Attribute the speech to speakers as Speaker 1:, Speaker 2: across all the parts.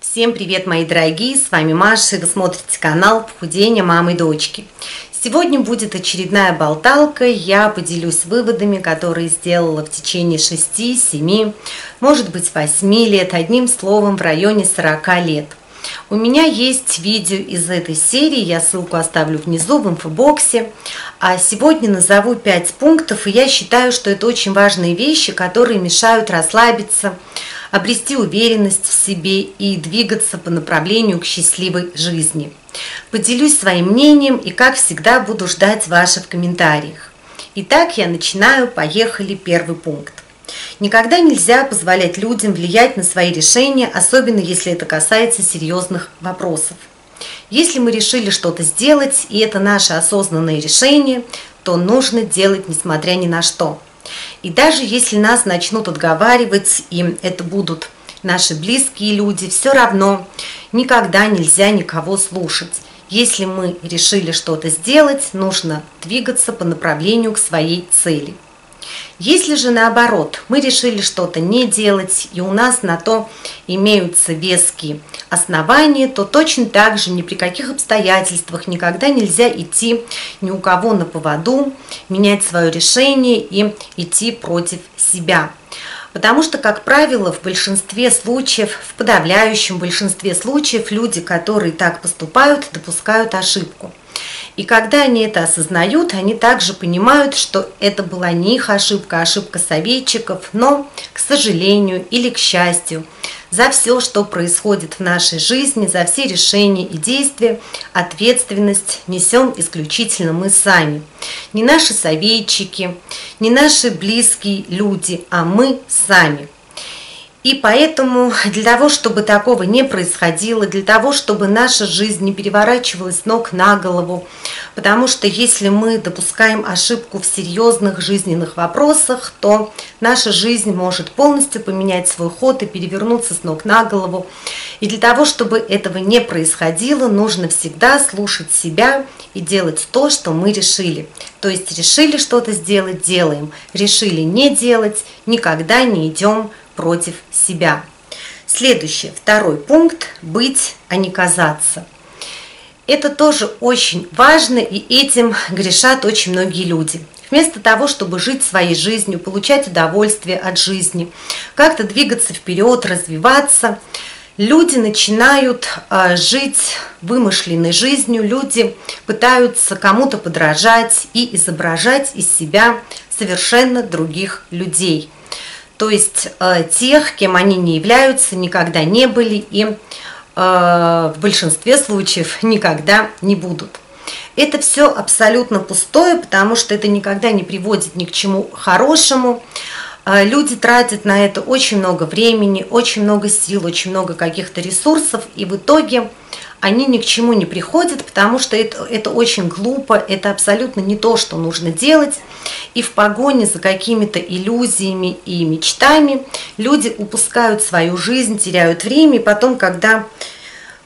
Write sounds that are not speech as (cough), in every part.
Speaker 1: Всем привет, мои дорогие! С вами Маша, и вы смотрите канал «Похудение мамы и дочки». Сегодня будет очередная болталка. Я поделюсь выводами, которые сделала в течение 6, 7, может быть 8 лет, одним словом в районе 40 лет. У меня есть видео из этой серии, я ссылку оставлю внизу в инфобоксе. А сегодня назову 5 пунктов, и я считаю, что это очень важные вещи, которые мешают расслабиться, обрести уверенность в себе и двигаться по направлению к счастливой жизни. Поделюсь своим мнением и, как всегда, буду ждать ваших комментариях. Итак, я начинаю. Поехали. Первый пункт. Никогда нельзя позволять людям влиять на свои решения, особенно если это касается серьезных вопросов. Если мы решили что-то сделать, и это наше осознанное решение, то нужно делать несмотря ни на что. И даже если нас начнут отговаривать, и это будут наши близкие люди, все равно никогда нельзя никого слушать. Если мы решили что-то сделать, нужно двигаться по направлению к своей цели. Если же наоборот, мы решили что-то не делать, и у нас на то имеются веские основания, то точно так же ни при каких обстоятельствах никогда нельзя идти ни у кого на поводу, менять свое решение и идти против себя. Потому что, как правило, в большинстве случаев, в подавляющем большинстве случаев, люди, которые так поступают, допускают ошибку. И когда они это осознают, они также понимают, что это была не их ошибка, а ошибка советчиков, но, к сожалению или к счастью, за все, что происходит в нашей жизни, за все решения и действия, ответственность несем исключительно мы сами. Не наши советчики, не наши близкие люди, а мы сами – и поэтому для того, чтобы такого не происходило, для того, чтобы наша жизнь не переворачивалась ног на голову, потому что если мы допускаем ошибку в серьезных жизненных вопросах, то наша жизнь может полностью поменять свой ход и перевернуться с ног на голову. И для того, чтобы этого не происходило, нужно всегда слушать себя и делать то, что мы решили. То есть решили что-то сделать – делаем, решили не делать – никогда не идем против себя. Следующий, второй пункт – быть, а не казаться. Это тоже очень важно, и этим грешат очень многие люди. Вместо того, чтобы жить своей жизнью, получать удовольствие от жизни, как-то двигаться вперед, развиваться, люди начинают а, жить вымышленной жизнью, люди пытаются кому-то подражать и изображать из себя совершенно других людей – то есть э, тех, кем они не являются, никогда не были и э, в большинстве случаев (laughs) никогда не будут. Это все абсолютно пустое, потому что это никогда не приводит ни к чему хорошему. Э, люди тратят на это очень много времени, очень много сил, очень много каких-то ресурсов, и в итоге они ни к чему не приходят, потому что это, это очень глупо, это абсолютно не то, что нужно делать. И в погоне за какими-то иллюзиями и мечтами люди упускают свою жизнь, теряют время, и потом, когда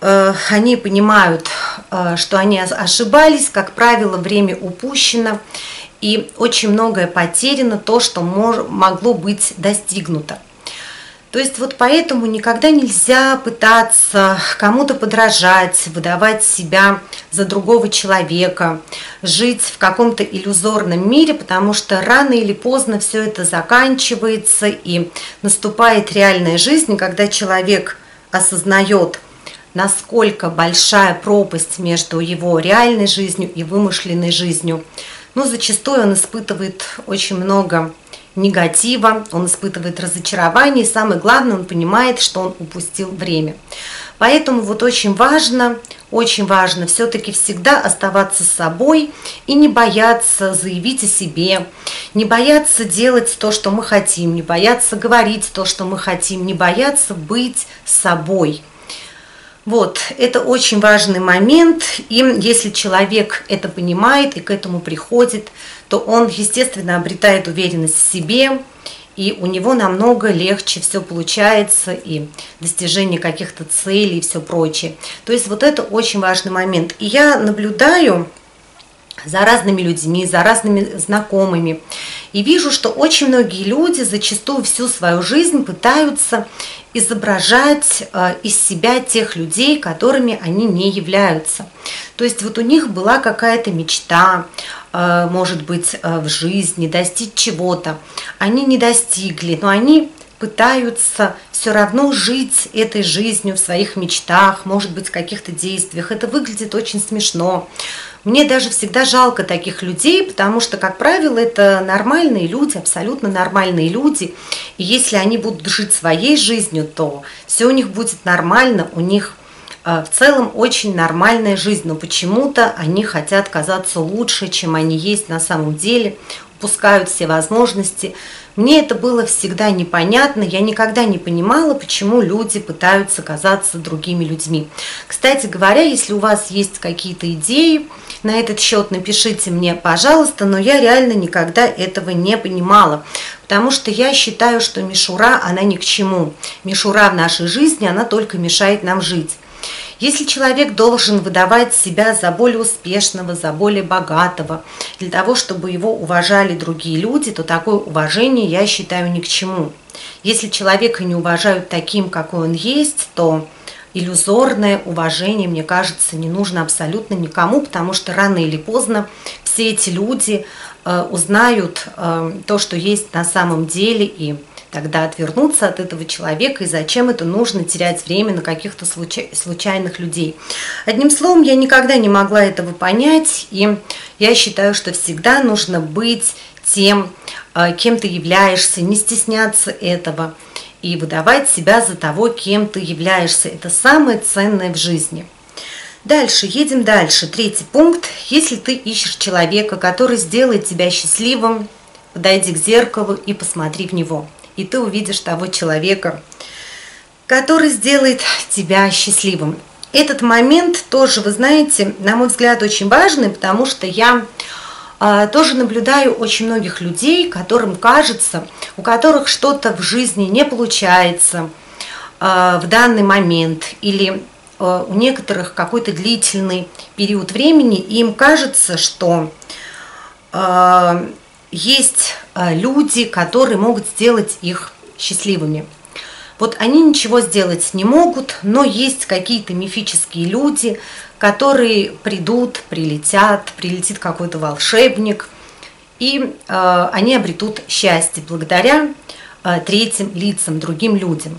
Speaker 1: э, они понимают, э, что они ошибались, как правило, время упущено, и очень многое потеряно, то, что мож, могло быть достигнуто. То есть вот поэтому никогда нельзя пытаться кому-то подражать, выдавать себя за другого человека, жить в каком-то иллюзорном мире, потому что рано или поздно все это заканчивается и наступает реальная жизнь, когда человек осознает, насколько большая пропасть между его реальной жизнью и вымышленной жизнью. Но зачастую он испытывает очень много негатива, он испытывает разочарование, и самое главное, он понимает, что он упустил время. Поэтому вот очень важно, очень важно все-таки всегда оставаться собой и не бояться заявить о себе, не бояться делать то, что мы хотим, не бояться говорить то, что мы хотим, не бояться быть собой. Вот, это очень важный момент, и если человек это понимает и к этому приходит, то он, естественно, обретает уверенность в себе, и у него намного легче все получается, и достижение каких-то целей и все прочее. То есть вот это очень важный момент. И я наблюдаю за разными людьми, за разными знакомыми. И вижу, что очень многие люди зачастую всю свою жизнь пытаются изображать э, из себя тех людей, которыми они не являются. То есть вот у них была какая-то мечта, э, может быть, э, в жизни, достичь чего-то. Они не достигли, но они пытаются все равно жить этой жизнью в своих мечтах, может быть, в каких-то действиях. Это выглядит очень смешно. Мне даже всегда жалко таких людей, потому что, как правило, это нормальные люди, абсолютно нормальные люди. И если они будут жить своей жизнью, то все у них будет нормально, у них э, в целом очень нормальная жизнь, но почему-то они хотят казаться лучше, чем они есть на самом деле, упускают все возможности. Мне это было всегда непонятно, я никогда не понимала, почему люди пытаются казаться другими людьми. Кстати говоря, если у вас есть какие-то идеи на этот счет, напишите мне, пожалуйста, но я реально никогда этого не понимала, потому что я считаю, что мишура, она ни к чему. Мишура в нашей жизни, она только мешает нам жить. Если человек должен выдавать себя за более успешного, за более богатого, для того, чтобы его уважали другие люди, то такое уважение я считаю ни к чему. Если человека не уважают таким, какой он есть, то иллюзорное уважение, мне кажется, не нужно абсолютно никому, потому что рано или поздно все эти люди э, узнают э, то, что есть на самом деле, и тогда отвернуться от этого человека, и зачем это нужно терять время на каких-то случай, случайных людей. Одним словом, я никогда не могла этого понять, и я считаю, что всегда нужно быть тем, э, кем ты являешься, не стесняться этого и выдавать себя за того, кем ты являешься. Это самое ценное в жизни. Дальше, едем дальше. Третий пункт. Если ты ищешь человека, который сделает тебя счастливым, подойди к зеркалу и посмотри в него и ты увидишь того человека, который сделает тебя счастливым. Этот момент тоже, вы знаете, на мой взгляд, очень важный, потому что я э, тоже наблюдаю очень многих людей, которым кажется, у которых что-то в жизни не получается э, в данный момент или э, у некоторых какой-то длительный период времени, им кажется, что есть э, люди, которые могут сделать их счастливыми. Вот они ничего сделать не могут, но есть какие-то мифические люди, которые придут, прилетят, прилетит какой-то волшебник, и э, они обретут счастье благодаря э, третьим лицам, другим людям.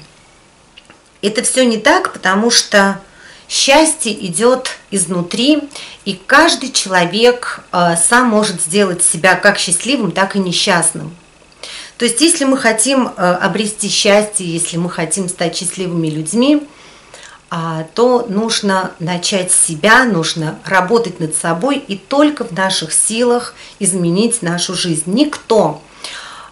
Speaker 1: Это все не так, потому что Счастье идет изнутри, и каждый человек э, сам может сделать себя как счастливым, так и несчастным. То есть, если мы хотим э, обрести счастье, если мы хотим стать счастливыми людьми, а, то нужно начать с себя, нужно работать над собой, и только в наших силах изменить нашу жизнь. Никто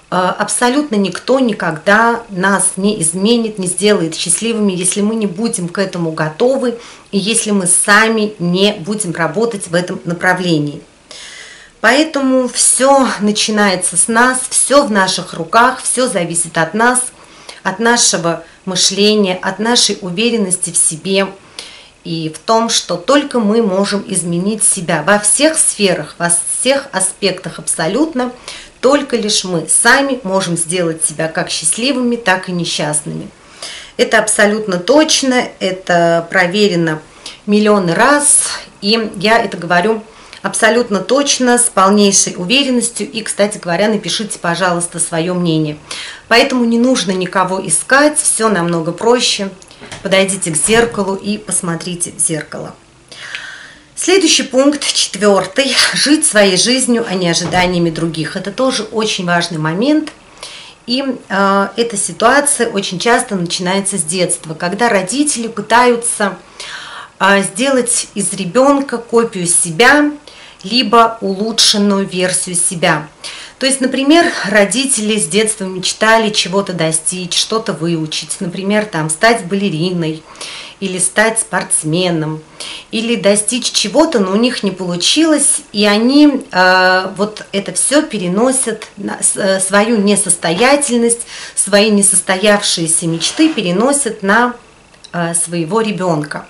Speaker 1: абсолютно никто никогда нас не изменит, не сделает счастливыми, если мы не будем к этому готовы и если мы сами не будем работать в этом направлении. Поэтому все начинается с нас, все в наших руках, все зависит от нас, от нашего мышления, от нашей уверенности в себе и в том, что только мы можем изменить себя во всех сферах, во всех аспектах абсолютно, только лишь мы сами можем сделать себя как счастливыми, так и несчастными. Это абсолютно точно, это проверено миллионы раз, и я это говорю абсолютно точно, с полнейшей уверенностью. И, кстати говоря, напишите, пожалуйста, свое мнение. Поэтому не нужно никого искать, все намного проще. Подойдите к зеркалу и посмотрите в зеркало. Следующий пункт, четвертый. Жить своей жизнью, а не ожиданиями других. Это тоже очень важный момент. И э, эта ситуация очень часто начинается с детства, когда родители пытаются э, сделать из ребенка копию себя, либо улучшенную версию себя. То есть, например, родители с детства мечтали чего-то достичь, что-то выучить, например, там стать балериной или стать спортсменом, или достичь чего-то, но у них не получилось, и они э, вот это все переносят, на, э, свою несостоятельность, свои несостоявшиеся мечты переносят на э, своего ребенка.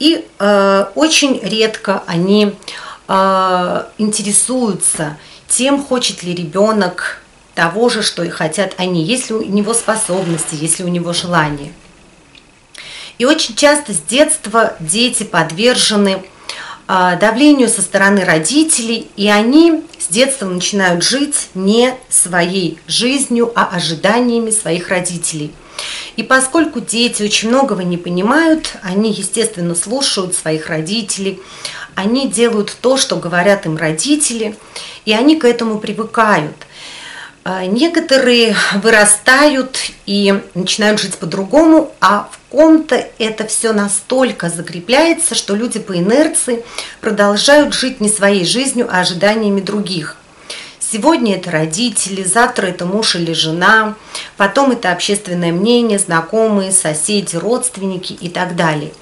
Speaker 1: И э, очень редко они э, интересуются тем, хочет ли ребенок того же, что и хотят они, есть ли у него способности, есть ли у него желание. И очень часто с детства дети подвержены а, давлению со стороны родителей, и они с детства начинают жить не своей жизнью, а ожиданиями своих родителей. И поскольку дети очень многого не понимают, они, естественно, слушают своих родителей, они делают то, что говорят им родители, и они к этому привыкают. А, некоторые вырастают и начинают жить по-другому, а в ком-то это все настолько закрепляется, что люди по инерции продолжают жить не своей жизнью, а ожиданиями других. Сегодня это родители, завтра это муж или жена, потом это общественное мнение, знакомые, соседи, родственники и так далее.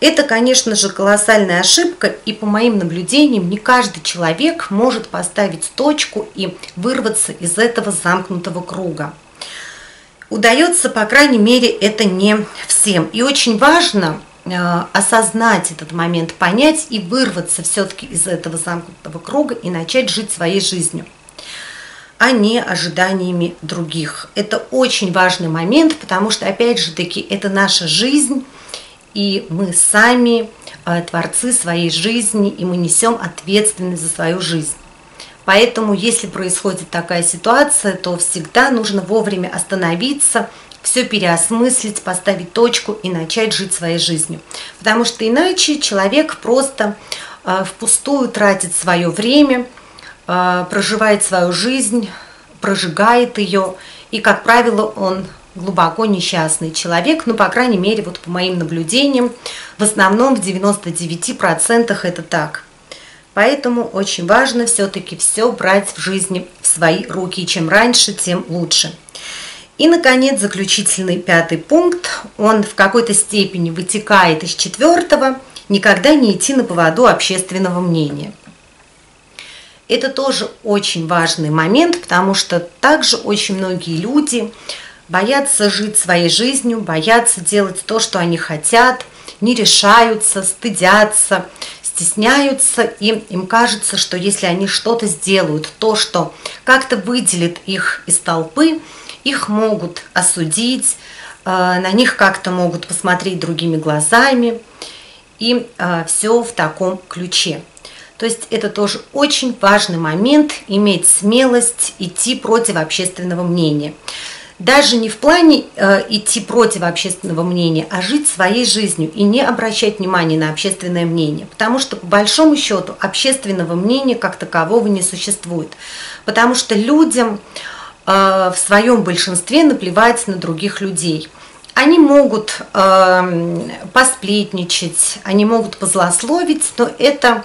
Speaker 1: Это, конечно же, колоссальная ошибка, и по моим наблюдениям не каждый человек может поставить точку и вырваться из этого замкнутого круга. Удается, по крайней мере, это не всем. И очень важно э, осознать этот момент, понять и вырваться все-таки из этого замкнутого круга и начать жить своей жизнью а не ожиданиями других. Это очень важный момент, потому что, опять же таки, это наша жизнь, и мы сами э, творцы своей жизни, и мы несем ответственность за свою жизнь. Поэтому, если происходит такая ситуация, то всегда нужно вовремя остановиться, все переосмыслить, поставить точку и начать жить своей жизнью. Потому что иначе человек просто э, впустую тратит свое время, э, проживает свою жизнь, прожигает ее, и, как правило, он глубоко несчастный человек, ну, по крайней мере, вот по моим наблюдениям, в основном в 99% это так. Поэтому очень важно все-таки все брать в жизни в свои руки. Чем раньше, тем лучше. И, наконец, заключительный пятый пункт. Он в какой-то степени вытекает из четвертого. Никогда не идти на поводу общественного мнения. Это тоже очень важный момент, потому что также очень многие люди боятся жить своей жизнью, боятся делать то, что они хотят, не решаются, стыдятся, стесняются, и им кажется, что если они что-то сделают, то, что как-то выделит их из толпы, их могут осудить, э, на них как-то могут посмотреть другими глазами, и э, все в таком ключе. То есть это тоже очень важный момент, иметь смелость идти против общественного мнения даже не в плане э, идти против общественного мнения, а жить своей жизнью и не обращать внимания на общественное мнение. Потому что, по большому счету, общественного мнения как такового не существует. Потому что людям э, в своем большинстве наплевать на других людей. Они могут э, посплетничать, они могут позлословить, но это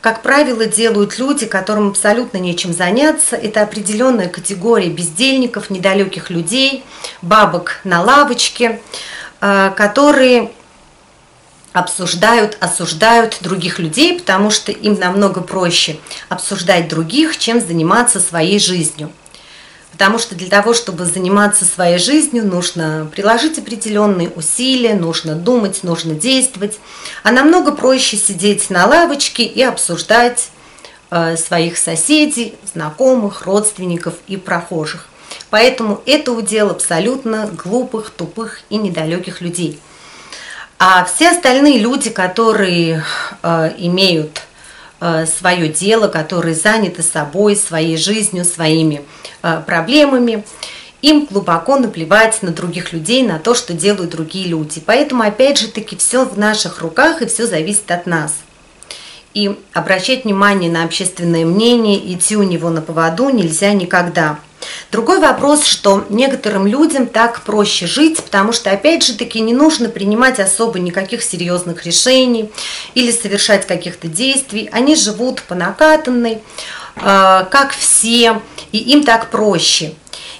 Speaker 1: как правило, делают люди, которым абсолютно нечем заняться. Это определенная категория бездельников, недалеких людей, бабок на лавочке, э, которые обсуждают, осуждают других людей, потому что им намного проще обсуждать других, чем заниматься своей жизнью. Потому что для того, чтобы заниматься своей жизнью, нужно приложить определенные усилия, нужно думать, нужно действовать. А намного проще сидеть на лавочке и обсуждать э, своих соседей, знакомых, родственников и прохожих. Поэтому это удел абсолютно глупых, тупых и недалеких людей. А все остальные люди, которые э, имеют свое дело, которые заняты собой, своей жизнью, своими э, проблемами. Им глубоко наплевать на других людей, на то, что делают другие люди. Поэтому, опять же таки, все в наших руках и все зависит от нас. И обращать внимание на общественное мнение, идти у него на поводу нельзя никогда – Другой вопрос, что некоторым людям так проще жить, потому что, опять же таки, не нужно принимать особо никаких серьезных решений или совершать каких-то действий. Они живут по накатанной, э, как все, и им так проще.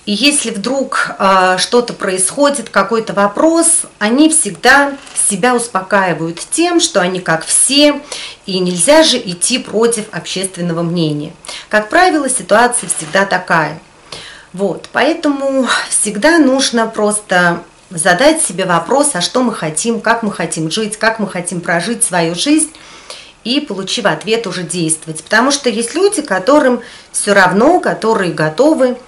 Speaker 1: И если вдруг э, что-то происходит, какой-то вопрос, они всегда себя успокаивают тем, что они как все, и нельзя же идти против общественного мнения. Как правило, ситуация всегда такая – вот, поэтому всегда нужно просто задать себе вопрос, а что мы хотим, как мы хотим жить, как мы хотим прожить свою жизнь, и, получив ответ, уже действовать. Потому что есть люди, которым все равно, которые готовы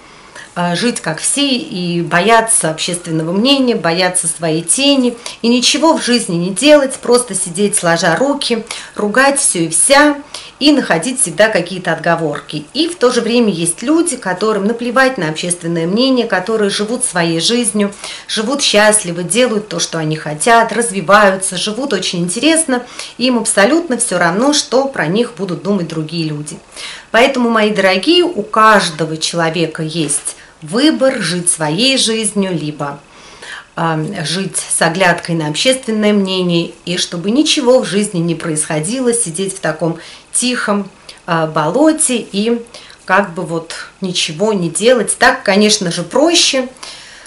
Speaker 1: э, жить как все и бояться общественного мнения, бояться своей тени и ничего в жизни не делать, просто сидеть сложа руки, ругать все и вся и находить всегда какие-то отговорки. И в то же время есть люди, которым наплевать на общественное мнение, которые живут своей жизнью, живут счастливо, делают то, что они хотят, развиваются, живут очень интересно, им абсолютно все равно, что про них будут думать другие люди. Поэтому, мои дорогие, у каждого человека есть выбор жить своей жизнью, либо э, жить с оглядкой на общественное мнение, и чтобы ничего в жизни не происходило, сидеть в таком тихом э, болоте и как бы вот ничего не делать. Так, конечно же, проще,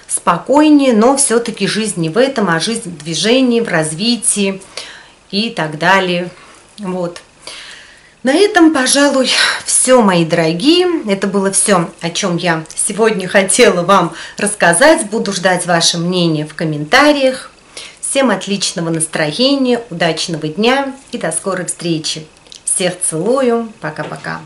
Speaker 1: спокойнее, но все-таки жизнь не в этом, а жизнь в движении, в развитии и так далее. Вот. На этом, пожалуй, все, мои дорогие. Это было все, о чем я сегодня (laughs) хотела вам рассказать. Буду ждать ваше мнение в комментариях. Всем отличного настроения, удачного дня и до скорой встречи. Всех целую. Пока-пока.